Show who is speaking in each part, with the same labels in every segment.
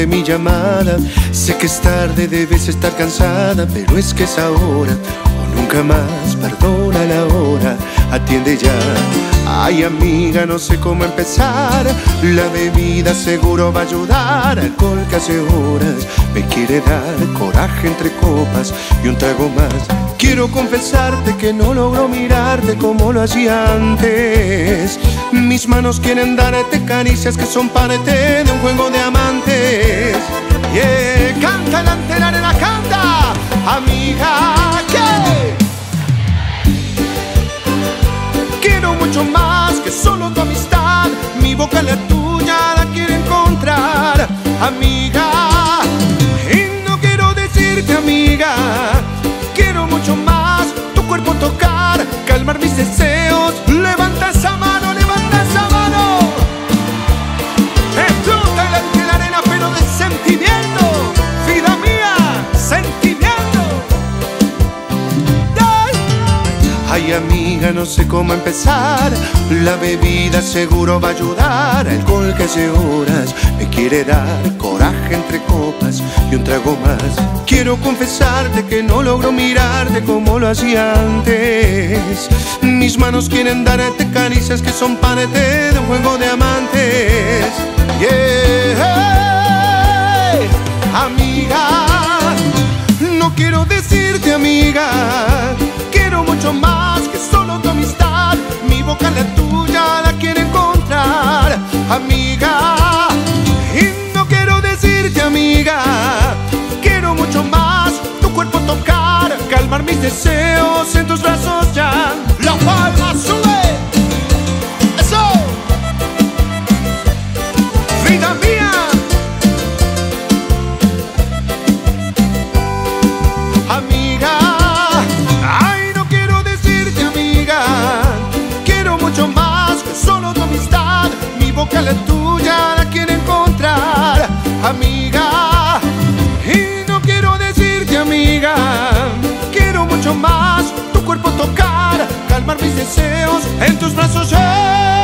Speaker 1: responde mi llamada. Sé que es tarde, debes estar cansada, pero es que es ahora o nunca más. Perdona la hora, atiende ya. Ay amiga, no sé cómo empezar. La bebida seguro va a ayudar. Alcohol que hace horas me quiere dar coraje entre copas y un trago más. Quiero confesarte que no logro mirarte como lo hacía antes. Mis manos quieren darte caricias que son parte de un juego de amantes. Yeah, canta la arena, canta, amiga. Quiero mucho más que solo tu amistad. Mi boca la tuya la quiero encontrar, amiga. Calmar mis deseos. Levanta esa mano, levanta esa mano. Explota en la arena, pero de sentimiento. Vida mía, sentimiento. Ay, amiga, no sé cómo empezar. La bebida seguro va a ayudar. Alcohol que hace horas quiere dar coraje entre copas y un trago más. Quiero confesarte que no logro mirarte como lo hacía antes. Mis manos quieren darte caricias que son parte de un juego de amantes. Yeah, amiga, no quiero decirte amiga, quiero mucho más que solo tu amistad. Mi boca la tuya la quiere encontrar, amiga. No quiero amiga más, tu cuerpo tocar, calmar mis deseos en tus brazos ya. La palma sube, mis deseos. En tus brazos Cinco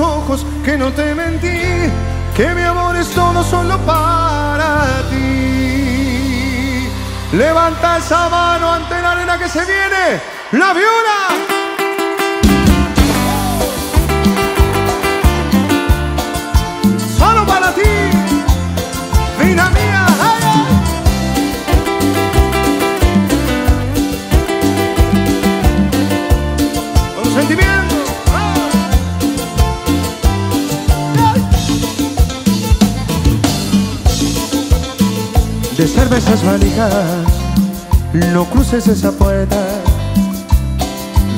Speaker 1: ojos que no te mentí, que mi amor es todo solo para ti. Levanta esa mano ante la arena que se viene, la viola. Solo para ti, vida cervezas valijas, no cruces esa puerta.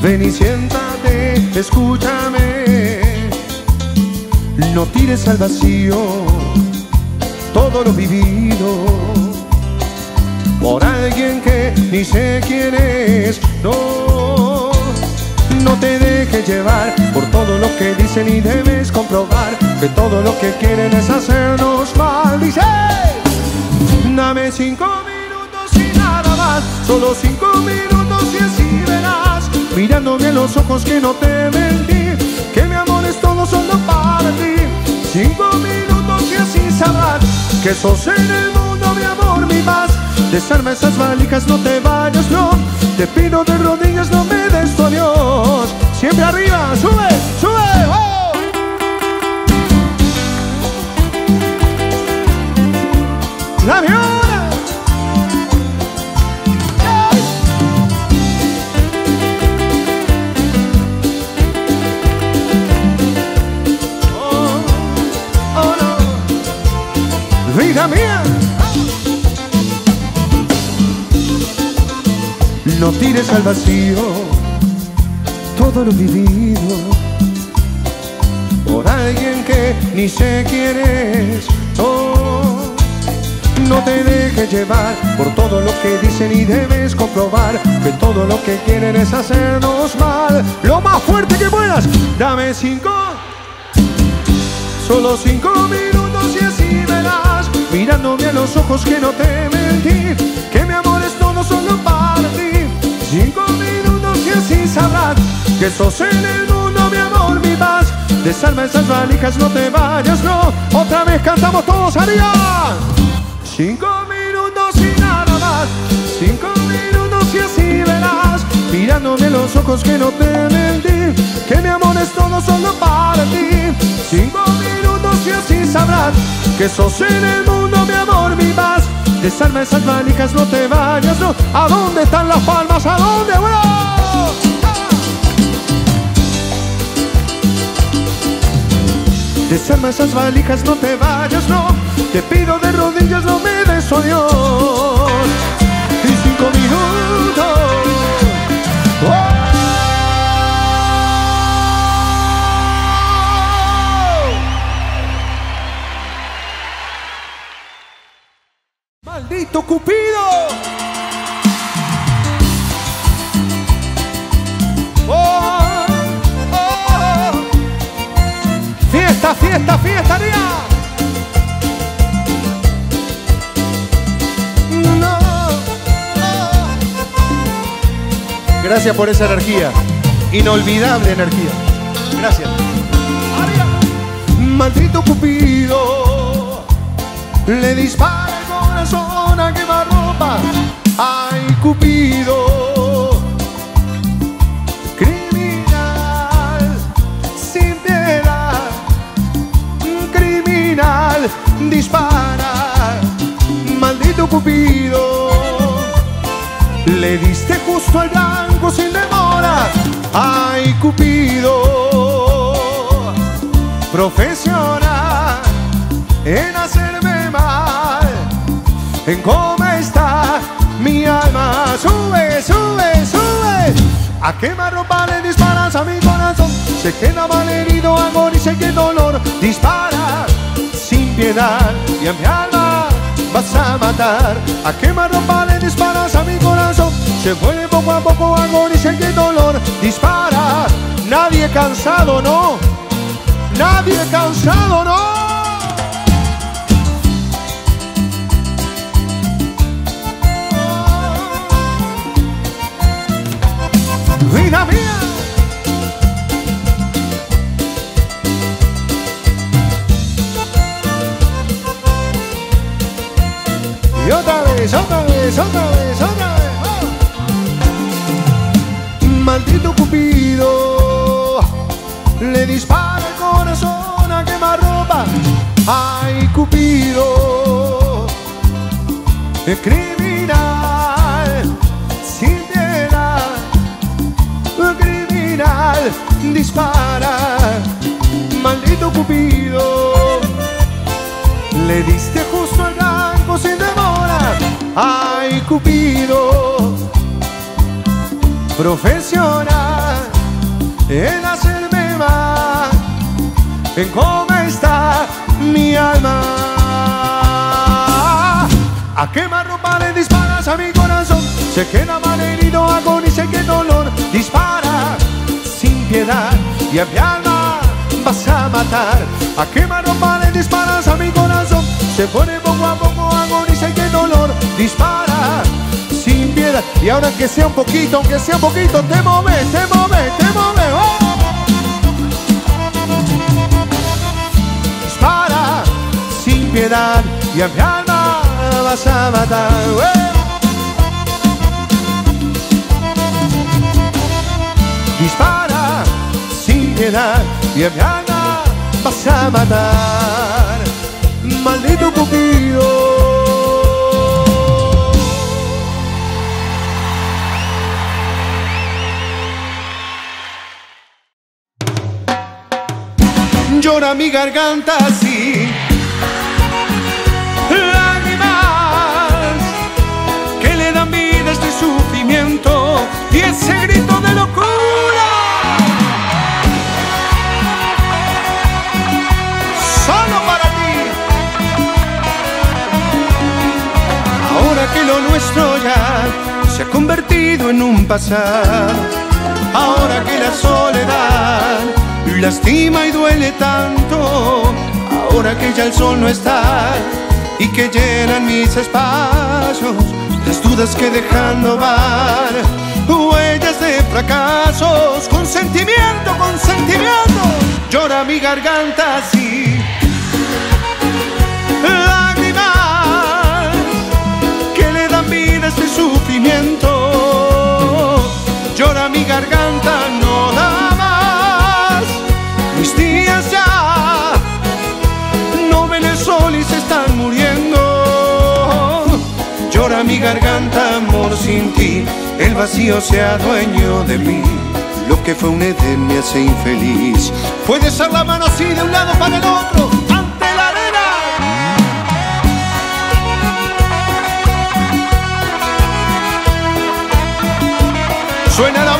Speaker 1: Ven y siéntate, escúchame. No tires al vacío todo lo vivido por alguien que ni sé quién es. No, no te dejes llevar por todo lo que dicen y debes comprobar que todo lo que quieren es hacernos mal. Dice. Dame cinco minutos y nada más, solo cinco minutos y así verás, mirándome en los ojos que no te mentí, que mi amor es todo solo para ti. Cinco minutos y así sabrás que sos en el mundo mi amor, mi paz. Desarma esas valijas, no te vayas, no. Te pido de rodillas, no me des tu adiós. Siempre arriba, sube, sube. La viola. Oh, oh no, vida mía. No tires al vacío todo lo vivido por alguien que ni sé quién es Oh, no te dejes llevar por todo lo que dicen y debes comprobar que todo lo que quieren es hacernos mal. Lo más fuerte que puedas, dame cinco, solo cinco minutos y así verás, mirándome a los ojos que no te mentí, que mi amor es todo solo para ti. Cinco minutos y así sabrás que sos en el mundo mi amor, mi paz. Desarma esas valijas, no te vayas, no. Otra vez cantamos todos arriba. Cinco minutos y nada más. Cinco minutos y así verás. Mirándome los ojos que no te mentí. Que mi amor es todo solo para ti. Cinco minutos y así sabrás que sos en el mundo mi amor, mi paz. Desarma esas valijas, no te vayas, no. ¿A dónde están las palmas? ¿A dónde? Bueno. Desarma esas valijas, no te vayas, no. Te pido de rodillas, no me des, Dios. Y cinco minutos. ¡Oh! Maldito Cupido. Fiesta, fiesta, día. No. Gracias por esa energía. Inolvidable energía. Gracias. Maldito Cupido. Le dispara el corazón a quemarropa. Ay, Cupido. Dispara. Maldito Cupido. Le diste justo al blanco sin demora. Ay, Cupido. Profesional en hacerme mal. En cómo está mi alma. Sube, sube, sube. A quemar ropa le disparas a mi corazón. Se queda mal herido, agoniza y qué dolor. Dispara y a mi alma vas a matar. A quemar ropa le disparas a mi corazón. Se muere poco a poco, agoniza y qué dolor. Dispara. Nadie cansado, no. Nadie cansado, no. Otra vez, otra vez. ¡oh! Maldito Cupido le dispara el corazón a quemarropa. Ay, Cupido, el criminal, sin piedad, el criminal, dispara. Maldito Cupido, le diste justo demora. Ay, Cupido, profesional en hacerme mal, en cómo está mi alma. A quemar ropa le disparas a mi corazón, se queda mal herido, agoniza y qué dolor. Dispara sin piedad y a mi alma vas a matar. A quemar ropa le disparas a mi corazón, se pone poco a poco, Dispara sin piedad y ahora que sea un poquito, aunque sea un poquito, te mueves, te mueves, te mueves. ¡Oh! Dispara sin piedad y a mi alma vas a matar. ¡Eh! Dispara sin piedad y a mi alma vas a matar. Maldito Cupido. llora mi garganta así. Lágrimas que le dan vida a este sufrimiento y ese grito de locura. Solo para ti. Ahora que lo nuestro ya se ha convertido en un pasar. Ahora que la soledad lastima y duele tanto, ahora que ya el sol no está y que llenan mis espacios, las dudas que dejando van, huellas de fracasos, con sentimiento, con sentimiento, llora mi garganta así. Lágrimas que le dan vida este sufrimiento, llora mi garganta, mi garganta, amor, sin ti, el vacío se adueño de mí. Lo que fue un Edén me hace infeliz. Puede ser la mano así de un lado para el otro, ante la arena. Suena la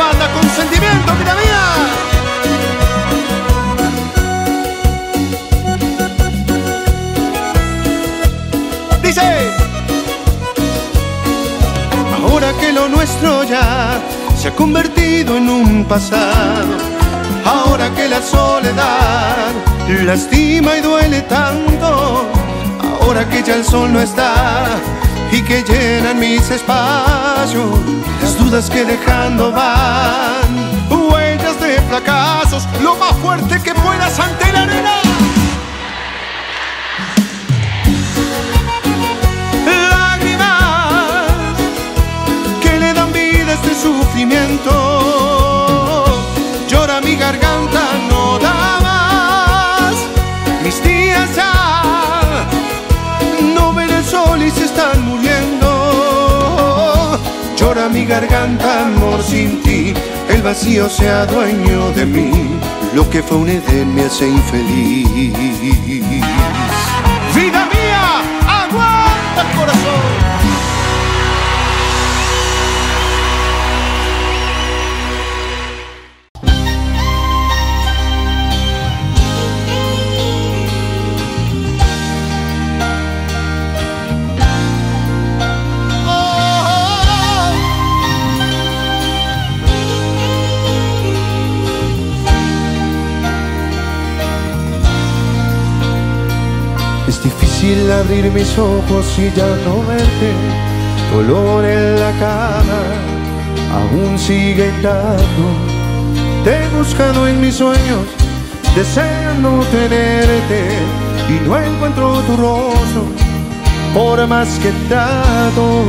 Speaker 1: lo nuestro ya se ha convertido en un pasado, ahora que la soledad lastima y duele tanto, ahora que ya el sol no está y que llenan mis espacios, las dudas que dejando van, huellas de fracasos, Llora mi garganta, no da más. Mis días ya no ven el sol y se están muriendo. Llora mi garganta, amor, sin ti. El vacío se adueño de mí. Lo que fue un Edén me hace infeliz. Difícil abrir mis ojos y ya no verte. Dolor en la cama aún sigue intacto. Te he buscado en mis sueños, deseando tenerte y no encuentro tu rostro. Por más que trato,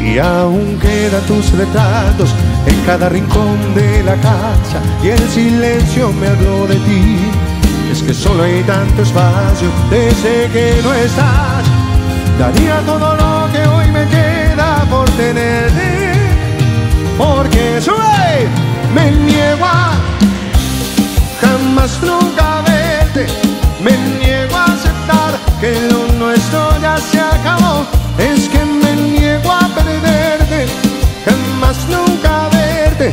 Speaker 1: y aún quedan tus retratos en cada rincón de la casa y el silencio me habló de ti. Es que solo hay tanto espacio desde que no estás. Daría todo lo que hoy me queda por tenerte, porque soy me niego a jamás nunca verte. Me niego a aceptar que lo nuestro ya se acabó. Es que me niego a perderte, jamás nunca verte.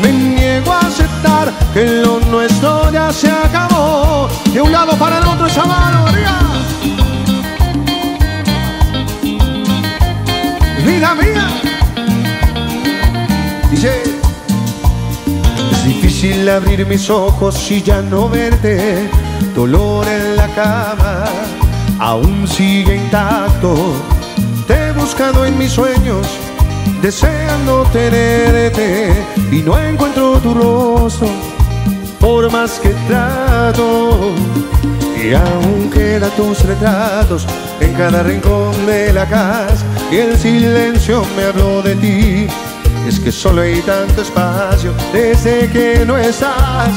Speaker 1: Me niego a aceptar que lo nuestro ya se acabó. De un lado para el otro esa mano, arriba. Vida mía. Dice. Es difícil abrir mis ojos y ya no verte. Dolor en la cama aún sigue intacto. Te he buscado en mis sueños, deseando tenerte y no encuentro tu rostro. Por más que trato, y aún quedan tus retratos en cada rincón de la casa y el silencio me habló de ti. Es que solo hay tanto espacio desde que no estás.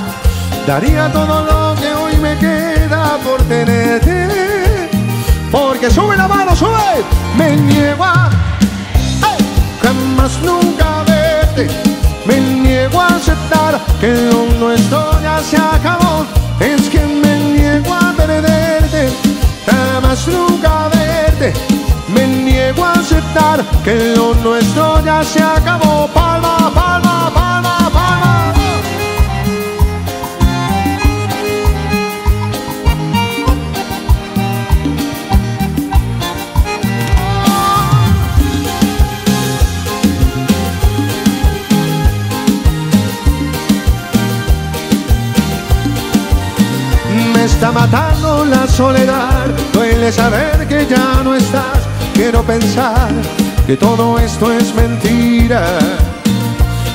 Speaker 1: Daría todo lo que hoy me queda por tenerte. Porque sube la mano, sube. Me niego jamás nunca verte. Me niego a aceptar que lo nuestro ya se acabó. Es que me niego a perderte. Jamás nunca verte. Me niego a aceptar que lo nuestro ya se acabó. Palma, palma, está matando la soledad. Duele saber que ya no estás. Quiero pensar que todo esto es mentira.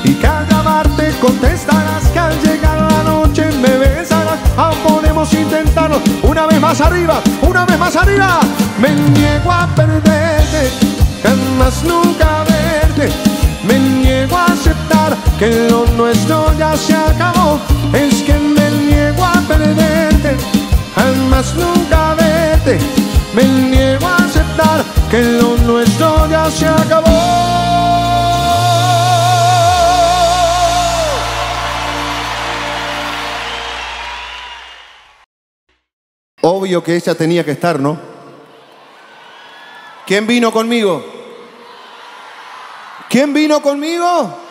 Speaker 1: Y que al llamarte contestarás que al llegar la noche me besarás. Aún podemos intentarlo. Una vez más arriba, una vez más arriba. Me niego a perderte, jamás nunca verte. Me niego a aceptar que lo nuestro ya se acabó. Es que me niego a perderte, jamás nunca verte. Me niego a aceptar que lo nuestro ya se acabó. Obvio que ella tenía que estar, ¿no? ¿Quién vino conmigo? ¿Quién vino conmigo?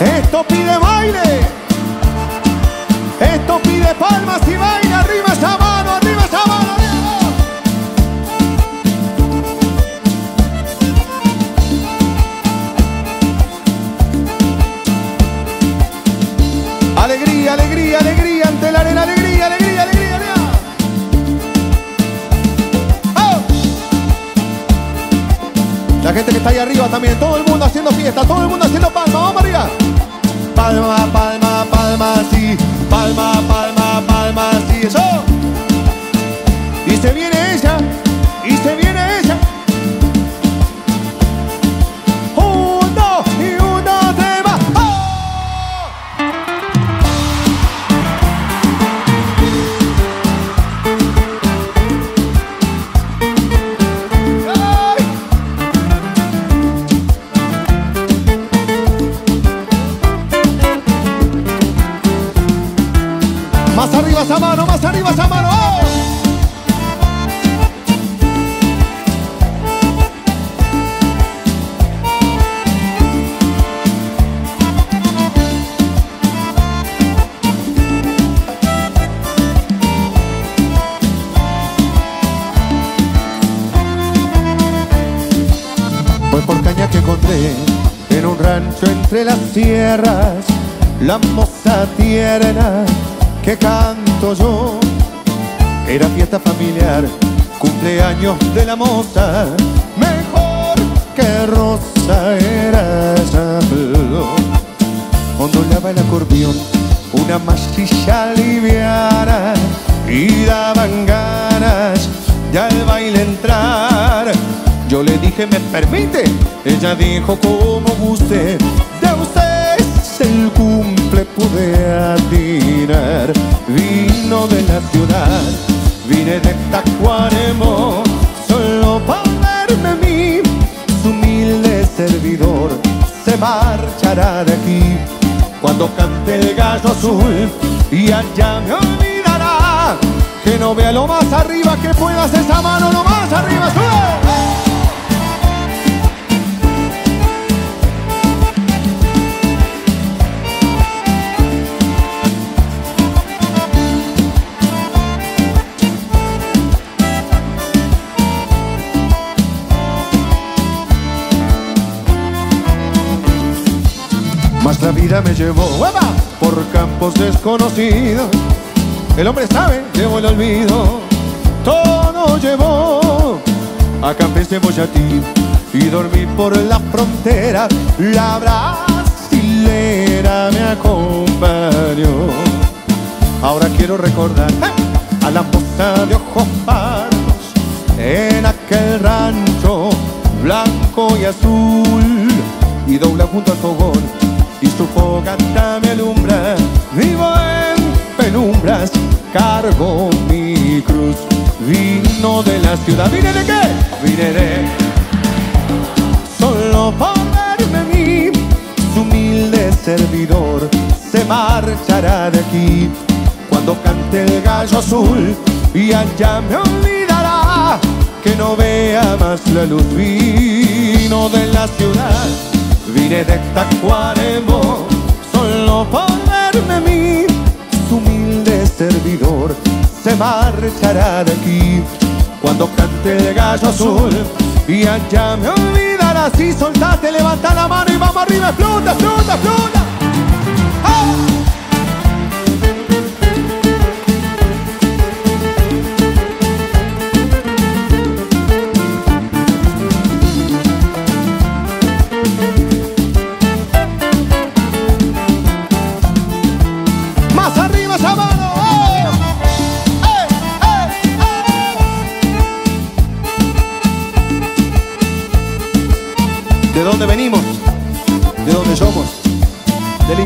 Speaker 1: Esto pide baile. Esto pide palmas y baile. Arriba esa mano, arriba esa mano. arriba. Alegría, alegría, alegría ante la arena, alegría, alegría, alegría, alegría. ¡Oh! La gente que está ahí arriba también, todo el mundo haciendo fiesta, todo el mundo haciendo. Palma, palma, palma, sí, palma, palma, la moza tierna que canto yo. Era fiesta familiar, cumpleaños de la moza, mejor que rosa era esa flor. Ondulaba el acordeón, una masilla liviana y daban ganas de al baile entrar. Yo le dije, ¿me permite? Ella dijo, como guste, De la ciudad, vine de Tacuaremo, solo para verme a mí, su humilde servidor se marchará de aquí. Cuando cante el gallo azul y allá me olvidará. Que no vea lo más arriba que puedas esa mano lo más arriba sube. La vida me llevó ¡Uepa! por campos desconocidos. El hombre sabe, llevó el olvido. Todo llevó a Campes de Boyatí y dormí por la frontera. La brasilera me acompañó. Ahora quiero recordar ¡eh! a la moza de ojos pardos en aquel rancho blanco y azul y dobla junto al fogón y su fogata me alumbra. Vivo en penumbras, cargo mi cruz. Vino de la ciudad, ¿vine de qué? Vine de solo por verme a mí, su humilde servidor se marchará de aquí cuando cante el gallo azul y allá me olvidará que no vea más la luz. Vino de la ciudad, vine de Tacuaremo, solo por verme mí, su humilde servidor se marchará de aquí cuando cante el gallo azul y allá me olvidará sí soltate, levanta la mano y vamos arriba, explota, explota, explota. ¡Ah!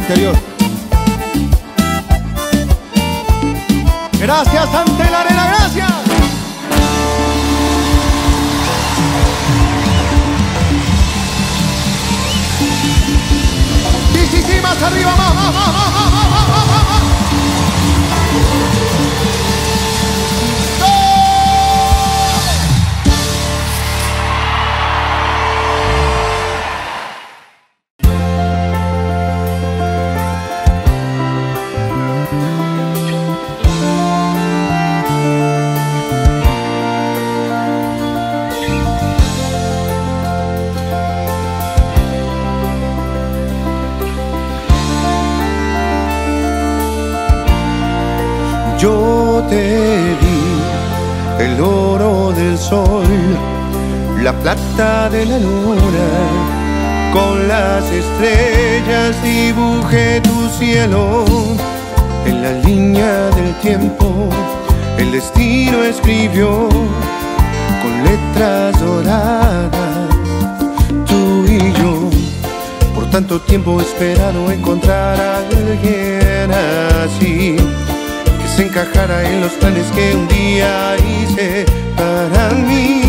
Speaker 1: interior. Gracias, ante la arena, gracias. Dicis y más arriba, más, más, más, más. La luna, con las estrellas dibujé tu cielo, en la línea del tiempo el destino escribió con letras doradas, tú y yo. Por tanto tiempo he esperado encontrar a alguien así que se encajara en los planes que un día hice para mí,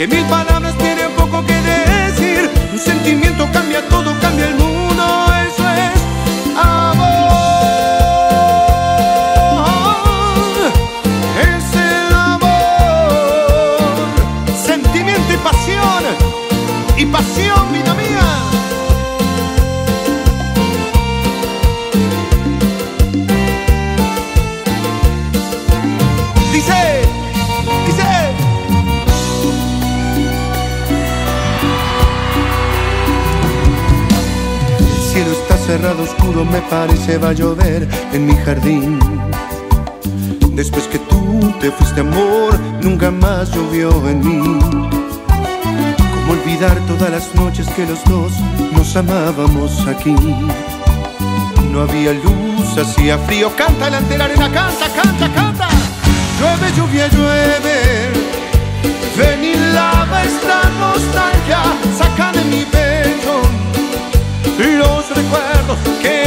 Speaker 1: que mil palabras tienen poco que decir. Un sentimiento cambia todo, cambia el mundo, va a llover en mi jardín. Después que tú te fuiste amor, nunca más llovió en mí. ¿Cómo olvidar todas las noches que los dos nos amábamos aquí? No había luz, hacía frío, canta delante de la arena, canta, canta, canta. Llueve, lluvia, llueve. Ven y lava esta nostalgia, saca de mi pecho los recuerdos que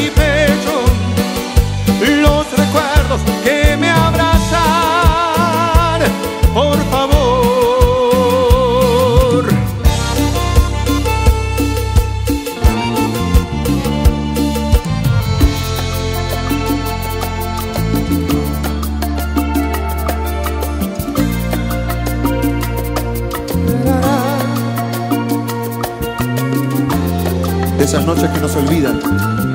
Speaker 1: mi pecho los recuerdos que me abrazan. Por favor. de esas noches que no se olvidan.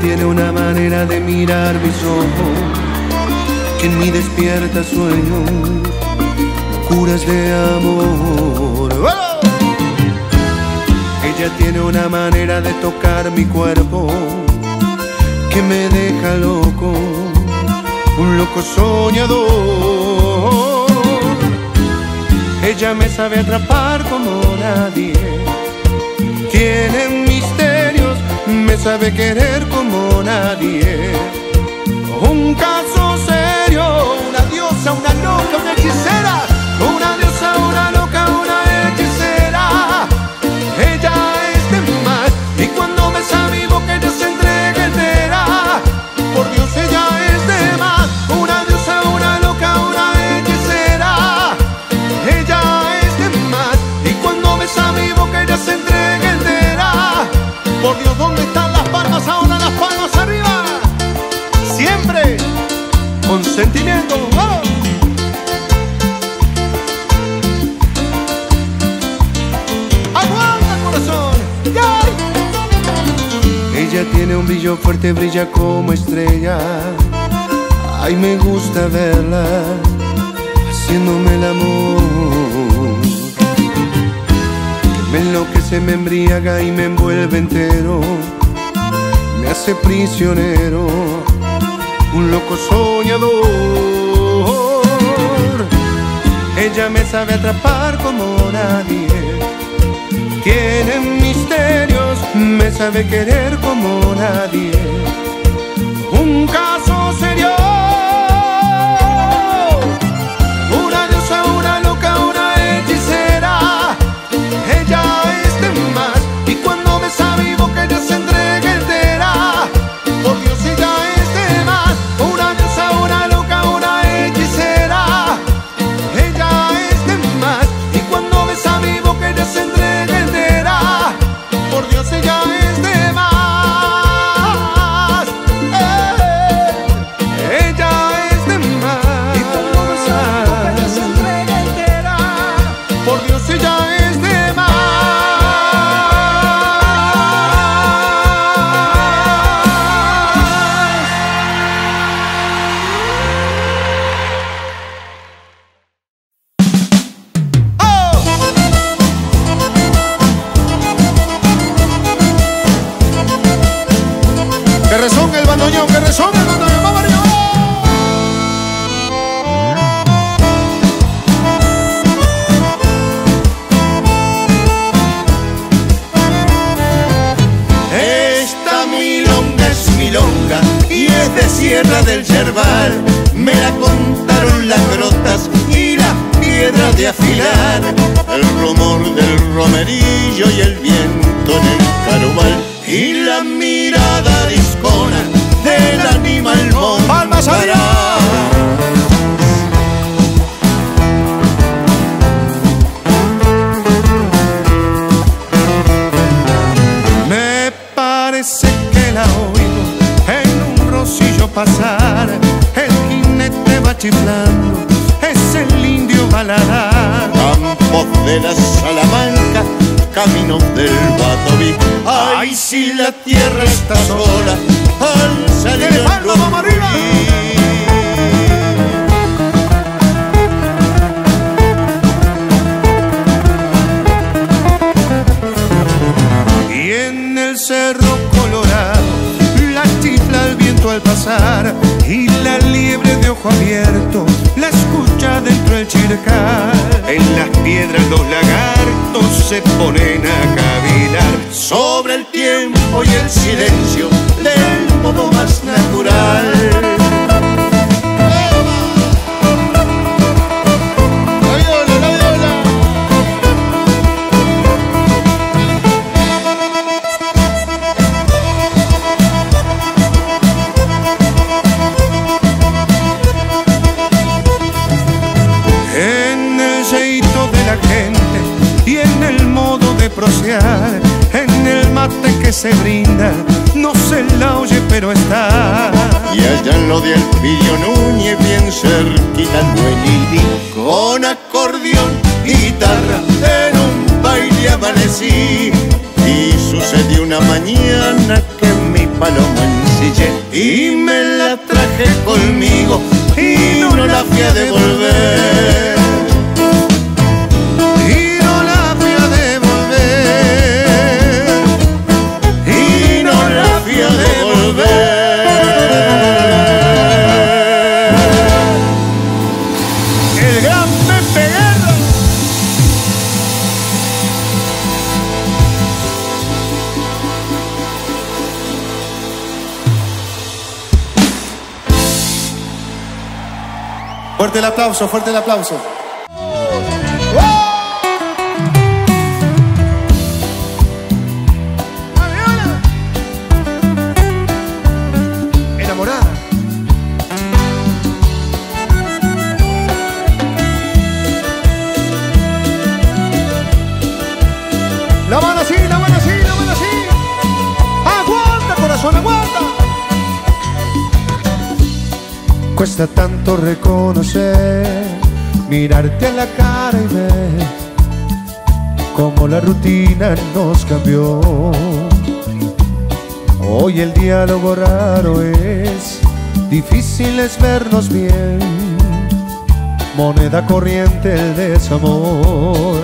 Speaker 1: tiene una manera de mirar mis ojos que en mí despierta sueños, curas de amor. Ella tiene una manera de tocar mi cuerpo que me deja loco, un loco soñador. Ella me sabe atrapar como nadie, tiene misterio sabe querer como nadie. Un caso serio, una diosa, una loca, una hechicera. Una diosa, una loca, una hechicera. Ella es de mar y cuando me a mi boca ella sentimiento. ¡Oh! Aguanta corazón. Ella tiene un brillo fuerte, brilla como estrella. Ay, me gusta verla haciéndome el amor. Que me enloquece, me embriaga y me envuelve entero. Me hace prisionero un loco soñador. Ella me sabe atrapar como nadie. Tiene misterios, me sabe querer como nadie. Un caso serio.
Speaker 2: Aplauso, fuerte el aplauso.
Speaker 1: Cuesta tanto reconocer, mirarte a la cara y ver cómo la rutina nos cambió. Hoy el diálogo raro es, difícil es vernos bien, moneda corriente el desamor.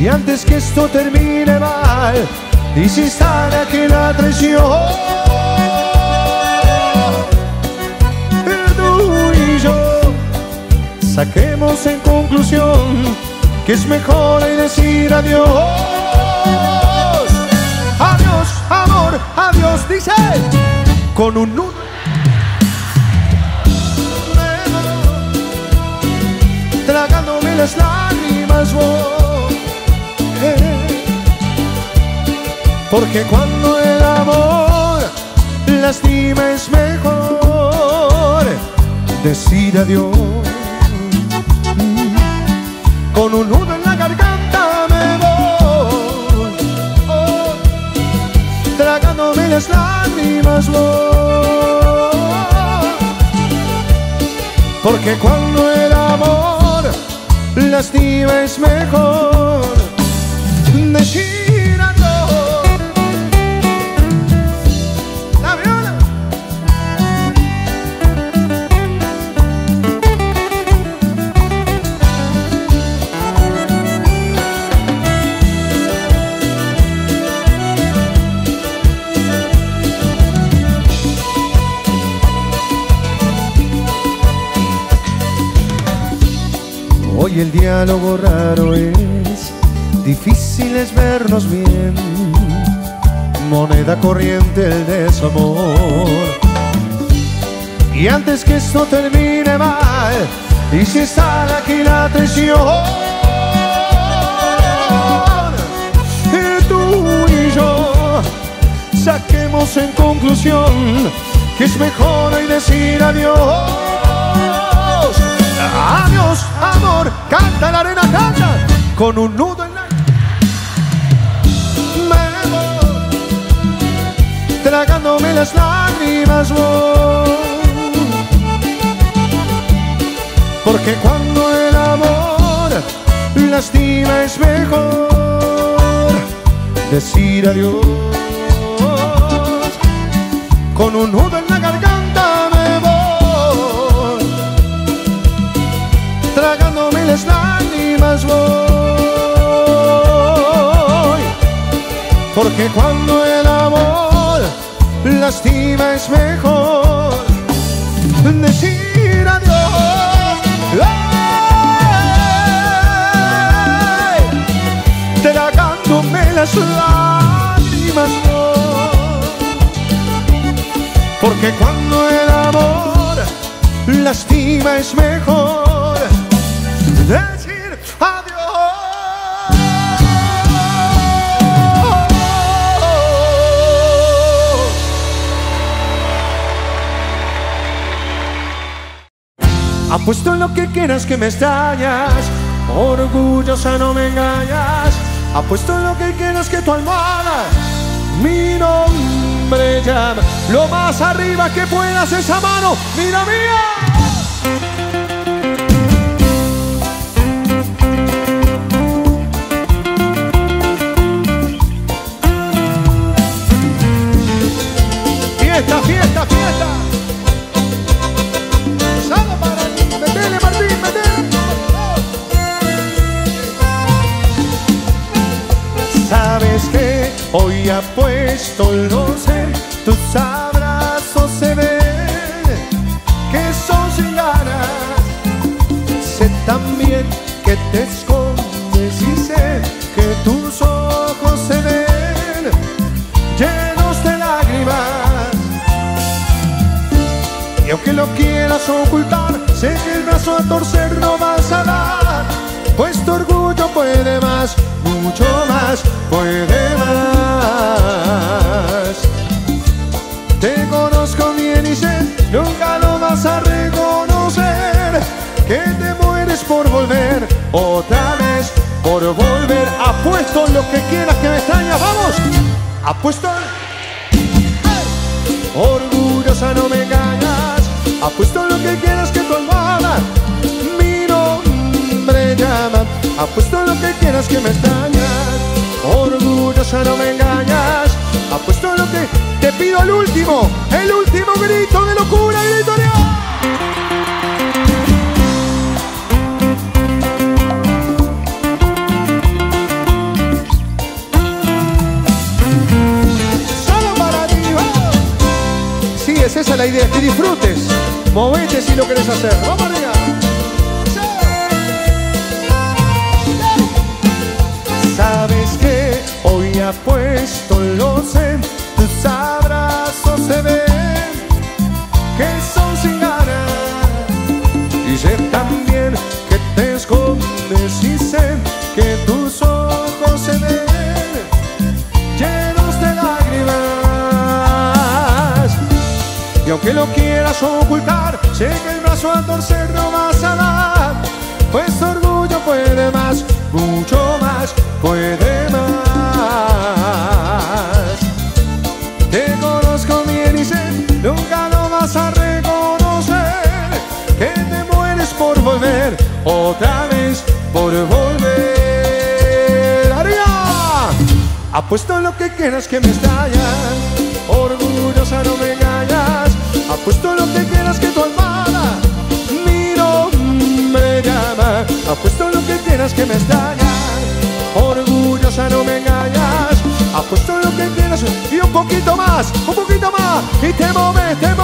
Speaker 1: Y antes que esto termine mal, y si aquí la traición, saquemos en conclusión que es mejor decir adiós. Adiós, amor, adiós, dice, con un nudo. Tragándome las lágrimas. Porque cuando el amor lastima es mejor decir adiós. Tragándome las lágrimas voy. Porque cuando el amor lastima es mejor decir diálogo raro es, difícil es vernos bien, moneda corriente el desamor. Y antes que esto termine mal, y si sale aquí la traición, tú y yo saquemos en conclusión que es mejor hoy decir adiós. Adiós, amor, canta la arena, canta con un nudo en la. Me voy, tragándome las lágrimas voy. Porque cuando el amor lastima es mejor decir adiós. Con un nudo las lágrimas voy. Porque cuando el amor lastima es mejor decir adiós. Tragándome las lágrimas voy. Porque cuando el amor lastima es mejor decir adiós. Apuesto en lo que quieras que me extrañas, orgullosa no me engañas. Apuesto en lo que quieras que tu almohada mi nombre llama. Lo más arriba que puedas esa mano, mira mía. Por volver, otra vez por volver. Apuesto lo que quieras que me extrañas, vamos, apuesto. Orgullosa no me engañas, apuesto lo que quieras que tu almohada mi nombre llama, apuesto lo que quieras que me extrañas, orgullosa no me engañas, apuesto lo que te pido el último, el último grito de locura, grito Sí, es esa la idea, que disfrutes. Movete si lo querés hacer. Vamos arriba. Sabes que hoy apuesto, lo sé, tus abrazos se ven Aunque lo quieras ocultar, sé que el brazo a torcer no vas a dar, pues tu orgullo puede más, mucho más, puede más. Te conozco bien y sé, nunca lo vas a reconocer, que te mueres por volver, otra vez por volver. ¡Arriba! Apuesto lo que quieras que me estallas, orgullosa no me engañas. Apuesto lo que quieras que tu almohada mi nombre llama. Apuesto lo que quieras que me estallas, orgullosa no me engañas. Apuesto lo que quieras y un poquito más, un poquito más. Y te moves, te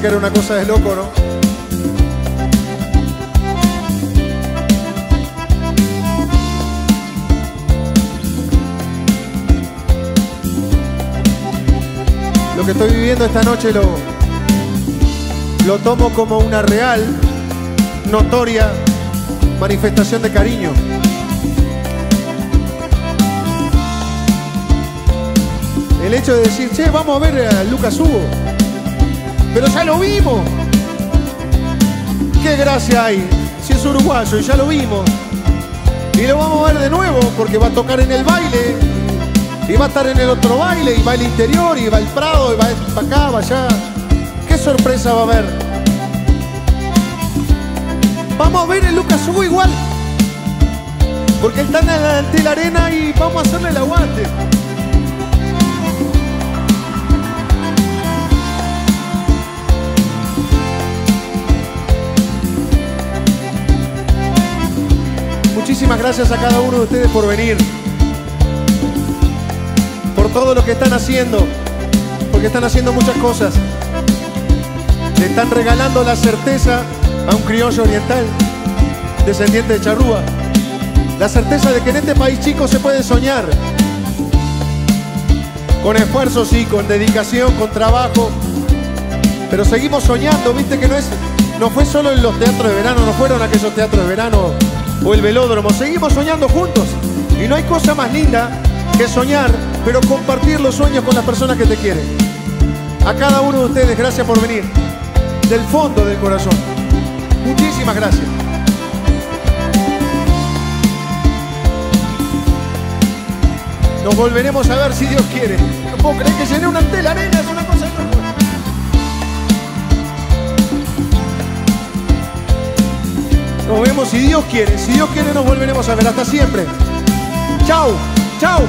Speaker 1: Que era una cosa de loco, ¿no? Lo que estoy viviendo esta noche lo, lo tomo como una real, notoria manifestación de cariño. El hecho de decir, che, vamos a ver a Lucas Hugo. Pero ya lo vimos. ¿Qué gracia hay? Si es uruguayo y ya lo vimos. Y lo vamos a ver de nuevo porque va a tocar en el baile. Y va a estar en el otro baile. Y va el interior. Y va el Prado. Y va para acá, va allá. ¿Qué sorpresa va a haber? Vamos a ver el Lucas Hugo igual. Porque él está ante la arena y vamos a hacerle el aguante. Muchísimas gracias a cada uno de ustedes por venir. Por todo lo que están haciendo. Porque están haciendo muchas cosas. Le están regalando la certeza a un criollo oriental, descendiente de Charrúa. La certeza de que en este país chico se puede soñar. Con esfuerzo, sí, con dedicación, con trabajo. Pero seguimos soñando, viste que no es. No fue solo en los teatros de verano, no fueron aquellos teatros de verano o el velódromo. Seguimos soñando juntos. Y no hay cosa más linda que soñar, pero compartir los sueños con las personas que te quieren. A cada uno de ustedes, gracias por venir. Del fondo del corazón. Muchísimas gracias. Nos volveremos a ver si Dios quiere. No puedo que llené una tela arena, es una cosa de Nos vemos si Dios quiere. Si Dios quiere nos volveremos a ver. Hasta siempre. Chao, chao.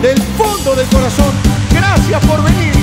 Speaker 1: Del fondo del corazón, gracias por venir.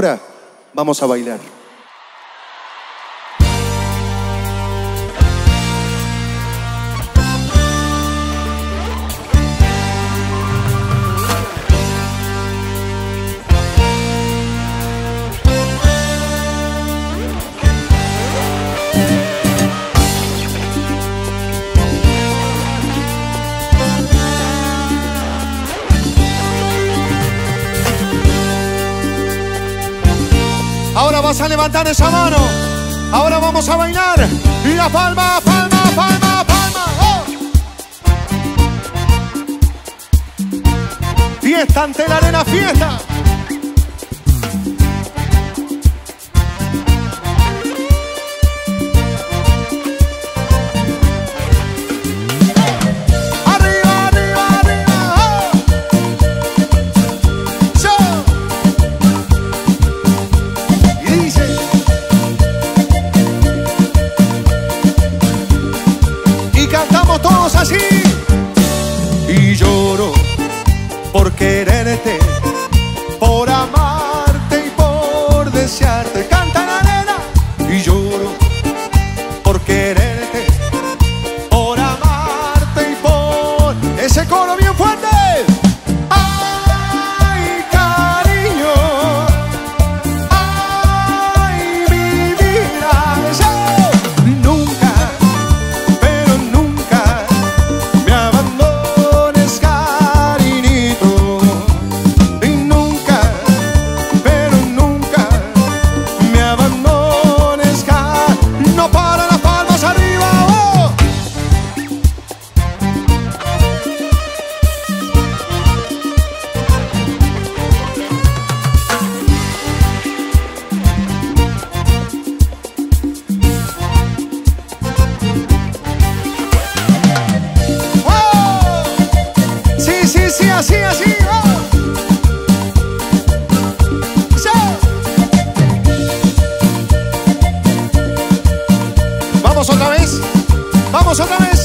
Speaker 1: Ahora vamos a bailar. Levantar esa mano. Ahora vamos a bailar. Y la palma, palma, palma, palma. ¡Oh! Fiesta ante la arena, fiesta. Vamos otra vez.